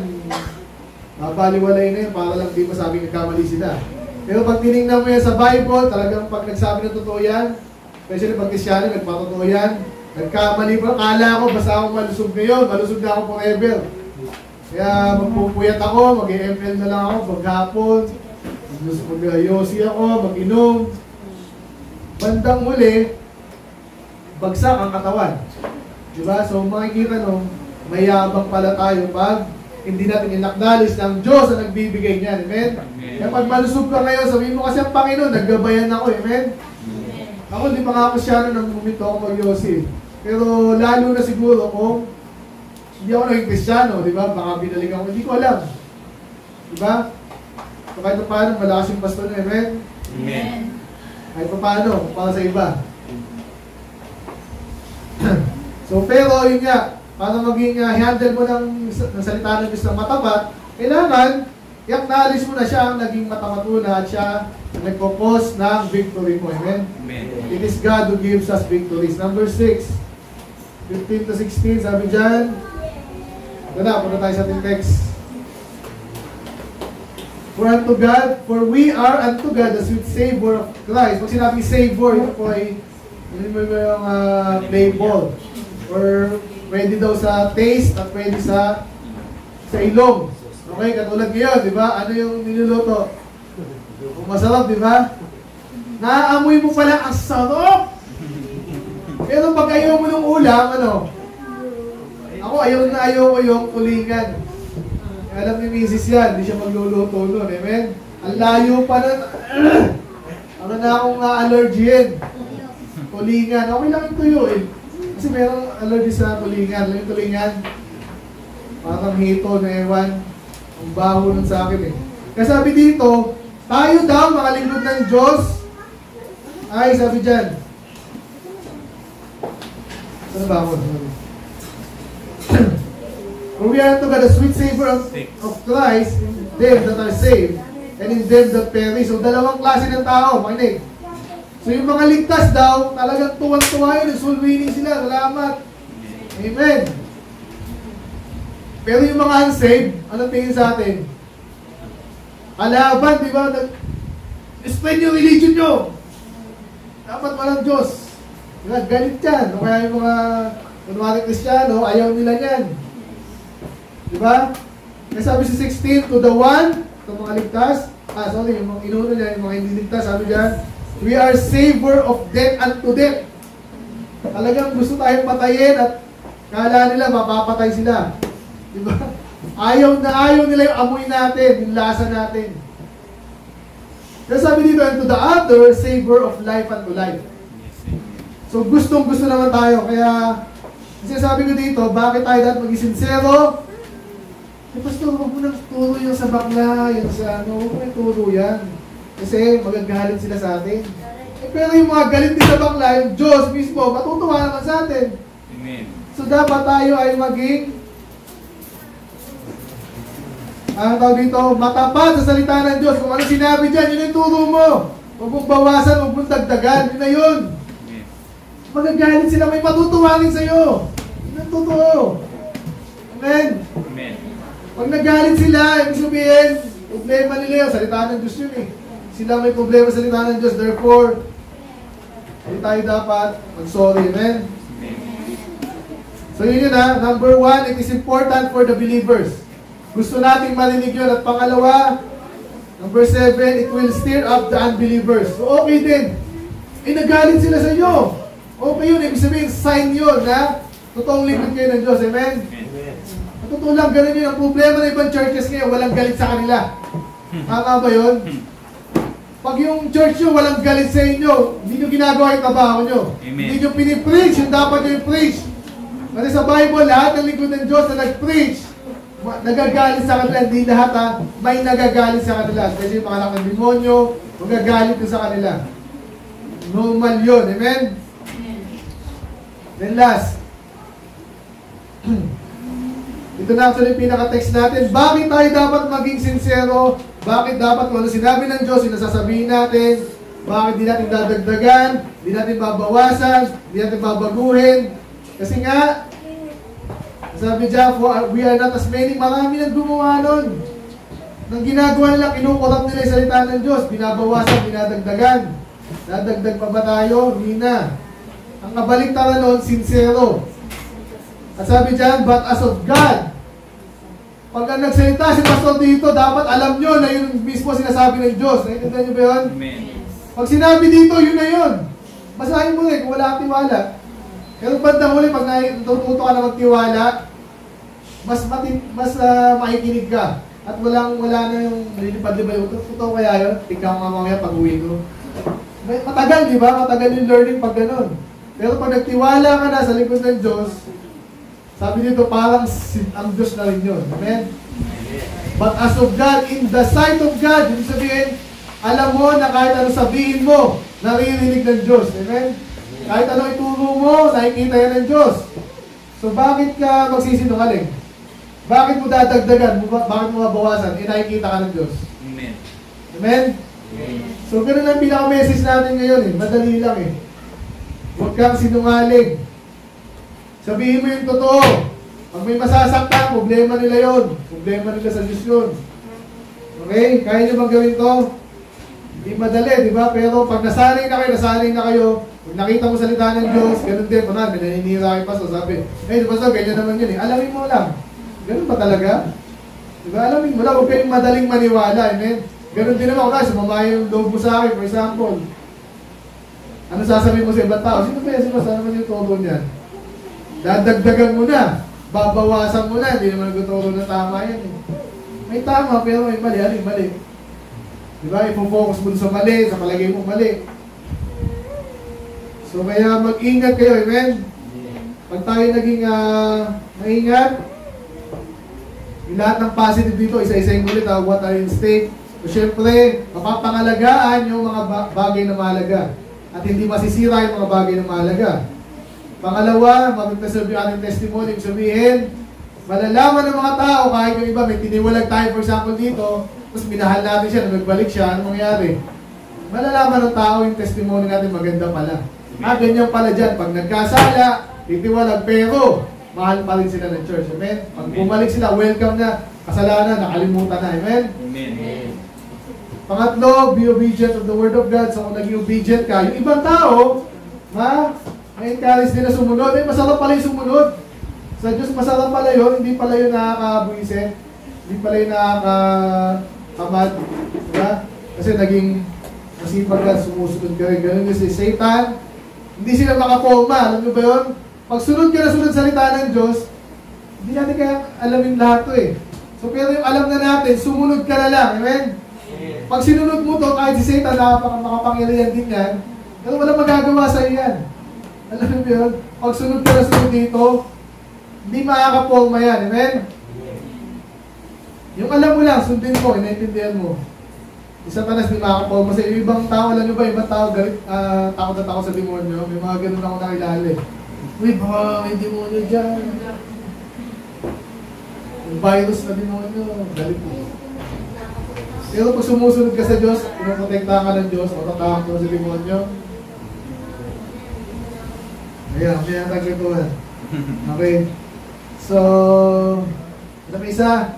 mabaliwalay na yun para lang di masabing nagkamali sila. Pero pag tinignan mo yan sa Bible, talagang pag nagsabi ng totoo yan, especially pag Krisyano, nagpatotoo yan, nagkamali pa, kala ko basta ako malusog ngayon, malusog na ako forever. Kaya magpupuyat ako, mag-ML na lang ako, maghapon, mag-yosi ako, mag-inom. Bandang huli, bagsak ang katawan. Diba? So makikita nung mayabang pala tayo pag hindi natin in-acknowledge ng Diyos na nagbibigay niyan. Amen? Amen. Kaya pag malusog ka ngayon, sabihin mo kasi ang Panginoon, naggabayan ako. Amen? Ako, di pa nga siya nang bumito ako mag-Yossi. Pero lalo na siguro kung hindi ako naging Kristiyano, di ba? Baka binaling ako, hindi ko alam. Di ba? So kahit pa paano, malakas yung pastor na, amen? Amen. Kahit pa paano, para sa iba. so pero yun nga, para maging uh, handle mo ng, ng salita ng Diyos ng matapat, kailangan i-acknowledge mo na siya ang naging matamatuna at siya ang nagpo-post ng victory mo. Amen? Amen. It is God who gives us victories. Number 6, 15 to 16, sabi dyan, ito na, punta tayo sa ating text. For unto God, for we are unto God the sweet savor of Christ. Pag sinabing savor, ito po ay, ano mo yung uh, label. Or pwede daw sa taste at pwede sa sa ilong. Okay, katulad ngayon, di ba? Ano yung niluluto? Kung masarap, di ba? Naaamoy mo pala ang sarap! Pero pag ayaw mo ng ulam, ano? Ako, ayaw na ayaw ko yung tulingan. Alam ni Mrs. yan, hindi siya magluluto nun, amen? Ang layo pa nun. ano na akong uh, allergyin? Tulingan. Okay lang yung tuyo eh. Kasi merong allergy sa tulingan. Alam yung tulingan? Parang hito na ewan. Ang baho nun sa akin eh. Kaya sabi dito, tayo daw, mga lingkod ng Diyos, ay, sabi dyan, Ano ba ako? For we are unto God a sweet savor of, of Christ in them that are saved and in them that perish. So dalawang klase ng tao, makinig. So yung mga ligtas daw, talagang tuwang-tuwa yun, soul winning sila. Salamat. Amen. Pero yung mga unsaved, anong tingin sa atin? Kalaban, di ba? Explain yung religion nyo. Dapat walang Diyos. Galit yan. O kaya yung mga kunwari kristyano, ayaw nila yan. Di ba? Kaya sabi sa 16, to the one, to mga ligtas, ah, sorry, yung mga inuuna niya, yung mga hindi ligtas, sabi dyan, we are savor of death unto death. Talagang gusto tayong patayin at kala nila mapapatay sila. Di ba? Ayaw na ayaw nila yung amoy natin, yung lasa natin. Kaya sabi dito, and to the other, savor of life unto life. So gustong gusto naman tayo. Kaya, sinasabi ko dito, bakit tayo dapat maging sincero? Eh, pastor, huwag mo nang turo yung sa bakla, yung sa ano, huwag mo nang turo yan. Kasi magagalit sila sa atin. Eh, pero yung mga galit din sa bakla, yung Diyos mismo, matutuwa naman sa atin. Amen. So dapat tayo ay maging ang tawag dito, matapat sa salita ng Diyos. Kung ano sinabi dyan, yun yung turo mo. Huwag mong bawasan, huwag mong dagdagan. Yun na yun. Amen. Magagalit sila, may matutuwangin sa'yo. Yun ang totoo. Amen. Amen. Pag nagalit sila, ibig sabihin, problema nila yun. Salita ng Diyos yun eh. Sila may problema sa salita ng Diyos. Therefore, hindi tayo dapat mag-sorry. Amen. So yun yun ha. Number one, it is important for the believers. Gusto nating marinig yun. At pangalawa, number seven, it will stir up the unbelievers. So okay din. Eh, nagalit sila sa inyo. Okay yun. Ibig sabihin, sign yun na totoong lingkod kayo ng Diyos. Amen? Amen. Totoo lang, ganun yun. Ang problema ng ibang churches ngayon, walang galit sa kanila. Tama ba yun? Pag yung church nyo walang galit sa inyo, hindi nyo ginagawa yung trabaho nyo. Amen. Hindi nyo pinipreach yung dapat nyo i-preach. Kasi sa Bible, lahat ng lingkod ng Diyos na nag-preach, nagagalit sa kanila. Hindi lahat ha, may nagagalit sa kanila. Kasi yung mga anak ng demonyo, magagalit din sa kanila. Normal yun. Amen? Then last, ito na actually pinaka-text natin. Bakit tayo dapat maging sincero? Bakit dapat kung ano sinabi ng Diyos, yung nasasabihin natin? Bakit di natin dadagdagan? Di natin babawasan? Di natin babaguhin? Kasi nga, sabi dyan, for we are not as many. Marami nang gumawa nun. Nang ginagawa nila, kinukurap nila yung salita ng Diyos. Binabawasan, binadagdagan. Dadagdag pa ba tayo? Hindi na. Ang kabaliktaran nun, sincero. At sabi dyan, but as of God, pag ang nagsalita si pastor dito, dapat alam nyo na yun mismo sinasabi ng Diyos. Naintindihan nyo ba yun? Amen. Pag sinabi dito, yun na yun. Basahin mo rin kung wala tiwala. Pero bandang huli, pag natututo ka na magtiwala, mas mati, mas ah, makikinig ka. At walang wala na yung nilipad-libay. Totoo kaya yun? Ikaw nga mamaya pag uwi ko. Matagal, di ba? Matagal yung learning pag ganun. Pero pag nagtiwala ka na sa likod ng Diyos, sabi dito parang si, ang Diyos na rin yun. Amen? But as of God, in the sight of God, ibig sabihin, alam mo na kahit ano sabihin mo, naririnig ng Diyos. Amen? Kahit ano ituro mo, nakikita yan ng Diyos. So bakit ka magsisinungaling? Bakit mo dadagdagan? Ba- Bakit mo mabawasan? Eh nakikita ka ng Diyos. Amen. Amen? So ganun ang pinaka-message natin ngayon eh. Madali lang eh. Huwag kang sinungaling. Sabihin mo yung totoo. Pag may masasaktan, problema nila yon. Problema nila sa Diyos yun. Okay? Kaya nyo bang to? Hindi madali, di ba? Pero pag nasanay na kayo, nasanay na kayo, pag nakita mo salita ng Diyos, ganun din. Kunwari, may naninira kayo pa, so sabi, eh, di ba so, ganyan naman yun eh. Alamin mo lang. Ganun ba talaga? Di ba? Alamin mo lang, huwag kayong madaling maniwala. Amen? Ganun din naman, kunwari, sumama yung loob mo sa akin, for example. Ano sasabihin mo sa ibang tao? Sino yan? Sino ba? Saan naman yung todo niyan? Dadagdagan mo na. Babawasan mo na. Hindi naman nagtuturo na tama yan eh. May tama, pero may mali. Ano mali? Di ba? Ipo-focus mo sa mali, sa palagay mo mali. So kaya mag-ingat kayo, amen? Pag tayo naging uh, maingat, yung lahat ng positive dito, isa-isayin ulit, uh, what are in stake. So syempre, mapapangalagaan yung mga ba- bagay na mahalaga. At hindi masisira yung mga bagay na mahalaga. Pangalawa, mag-preserve yung ating testimony. Ibig sabihin, malalaman ng mga tao, kahit yung iba, may tiniwalag tayo, for example, dito, tapos minahal natin siya, nagbalik siya, ano mangyari? Malalaman ng tao yung testimony natin, maganda pala. Ah, ganyan pala dyan. Pag nagkasala, titiwalag, pero mahal pa rin sila ng church. Amen? Pag bumalik sila, welcome na. Kasalanan, nakalimutan na. Amen? Amen. Pangatlo, be obedient of the word of God. So kung naging obedient ka, yung ibang tao, ma, na-encourage nila sumunod. Eh, masarap pala yung sumunod. Sa Diyos, masarap pala yun. Hindi pala yun nakakabuisit. Hindi pala yun nakakatamad. Diba? Kasi naging masipag ka, sumusunod ka rin. Ganun yung si Satan. Hindi sila makapoma. Alam nyo ba yun? Pag sunod ka na sunod salita ng Diyos, hindi natin kaya alamin lahat to eh. So pero yung alam na natin, sumunod ka na lang. Amen? Pag sinunod mo to, kahit si Satan, napaka makapangyarihan din yan, pero wala magagawa sa yan. Alam mo yun? Pag sunod ka na sunod dito, hindi makakapolma yan. Amen? Yung alam mo lang, sundin mo, inaintindihan mo. Isa tanas di makakapolma sa. Ibang tao, alam nyo ba, ibang tao, galit, ah, takot na takot sa demonyo. May mga ganun ako nakilala eh. Uy, baka may demonyo dyan. Yung virus na demonyo, galit mo. Pero pag sumusunod ka sa Diyos, pinoprotekta ka ng Diyos, matatakot mo sa demonyo. Ayan, may natagatuhan. Okay. So, alam mo isa,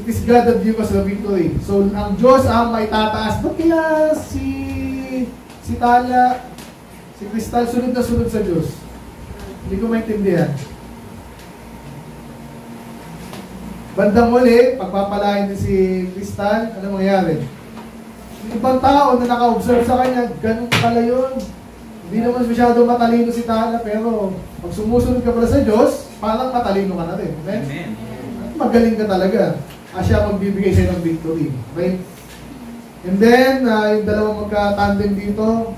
it is God that give us the victory. So, ang Diyos ang may tataas. Ba't kaya si, si Tala, si Crystal, sunod na sunod sa Diyos? Hindi ko maintindihan. Bandang uli, pagpapalain din si Crystal, ano mangyayari? Yung ibang tao na naka-observe sa kanya, ganun pala yun. Hindi naman masyado matalino si Tala, pero pag sumusunod ka pala sa Diyos, parang matalino ka na rin. Amen? Amen. Magaling ka talaga. Ah, siya magbibigay sa'yo ng victory. Okay? And then, ah, yung dalawang magka-tandem dito,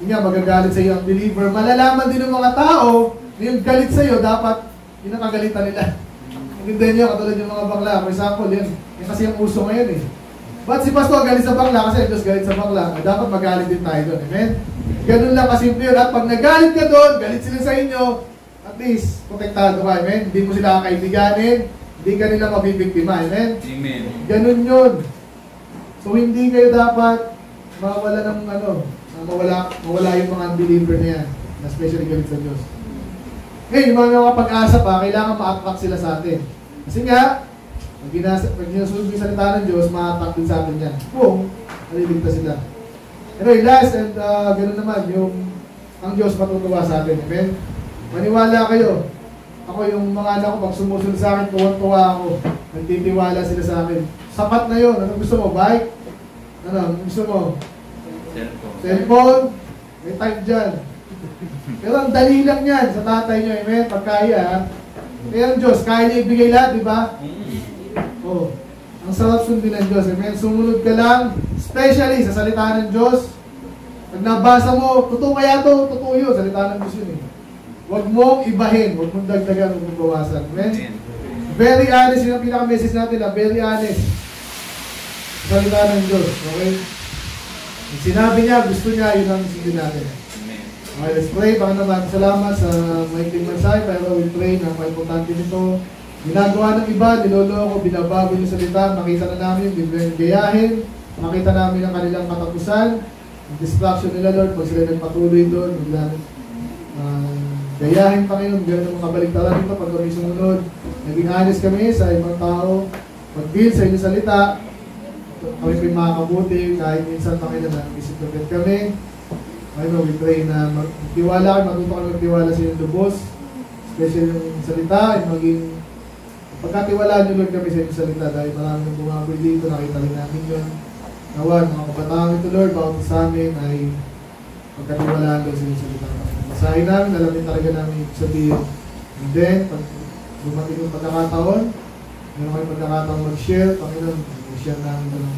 yun nga, magagalit sa iyo ang believer. Malalaman din ng mga tao na yung galit sa iyo, dapat yun ang kagalitan nila. Intindihan niyo, katulad yung mga bakla. For example, yan. Yan kasi yung uso ngayon eh. Ba't si Pastor galit sa bakla? Kasi Diyos galit sa bakla. Dapat magalit din tayo doon. Amen? Ganun lang kasimple yun. At pag nagalit ka doon, galit sila sa inyo, at least, protektado ka. Amen? Hindi mo sila kakaibiganin. Hindi ka nila mabibiktima. Amen? Amen. Ganun yun. So hindi kayo dapat mawala ng ano, mawala, mawala yung mga unbeliever na yan, na especially galit sa Diyos. Ngayon, yung mga mga pag-asa pa, kailangan ma-attract sila sa atin. Kasi nga, pag, ginasa, pag ginasunod yung salita ng Diyos, din sa atin yan. Kung naliligtas sila. Anyway, last and uh, ganun naman, yung ang Diyos matutuwa sa atin. Amen? Maniwala kayo. Ako yung mga anak ko, pag sumusunod sa akin, tuwan-tuwa ako. Nagtitiwala sila sa akin. Sapat na yun. Ano gusto mo? Bike? Ano? Gusto mo? Cellphone. Cellphone? May type dyan. Pero ang dali lang yan sa tatay nyo. Amen? Pag kaya. ha? Kaya ang Diyos, kaya niya ibigay lahat, di ba? Oh. Ang sarap sundin ng Diyos. Amen? Sumunod ka lang. Especially sa salita ng Diyos. Pag nabasa mo, totoo kaya to, totoo yun. Salita ng Diyos yun eh. Huwag mong ibahin. Huwag mong dagdagan. Huwag mong bawasan. Amen? Amen. Very honest, yun ang pinaka-message natin ha, very honest. Salita ng Diyos, okay? Yung sinabi niya, gusto niya, yun ang sundin natin. Amen. Okay, let's pray. Panginoon, salamat sa maikling mensahe, pero we pray na importante nito. Ginagawa ng iba, niloloko, binabago yung salita, makita na namin, bibigyan gayahin, makita namin ang kanilang katapusan, yung distraction nila, Lord, pag sila nagpatuloy doon, biglang uh, gayahin, Panginoon, bigyan ng mga kabaligtaran nito pag kami sumunod. Naging honest kami sa ibang tao, mag-deal sa inyong salita, kami pa makakabuti, kahit minsan, Panginoon, na isipagkat kami, ano, we pray na magtiwala matuto kami magtiwala sa inyong lubos. Especially yung salita, yung maging pagkatiwalaan nyo Lord kami sa inyong salita dahil marami nang bumaboy dito, nakita rin namin yun. Nawan, mga kabataan ito Lord, bawat sa amin ay pagkatiwalaan Lord sa inyong salita. Masahin namin, alamin talaga namin sabihin. And then, pag dumating yung pagkakataon, meron kayo pagkakataon mag-share, Panginoon, mag-share namin yung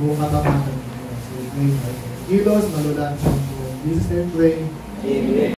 buong katapatan. So, we pray. Kilos, malulaan siya. Jesus name, pray. Amen.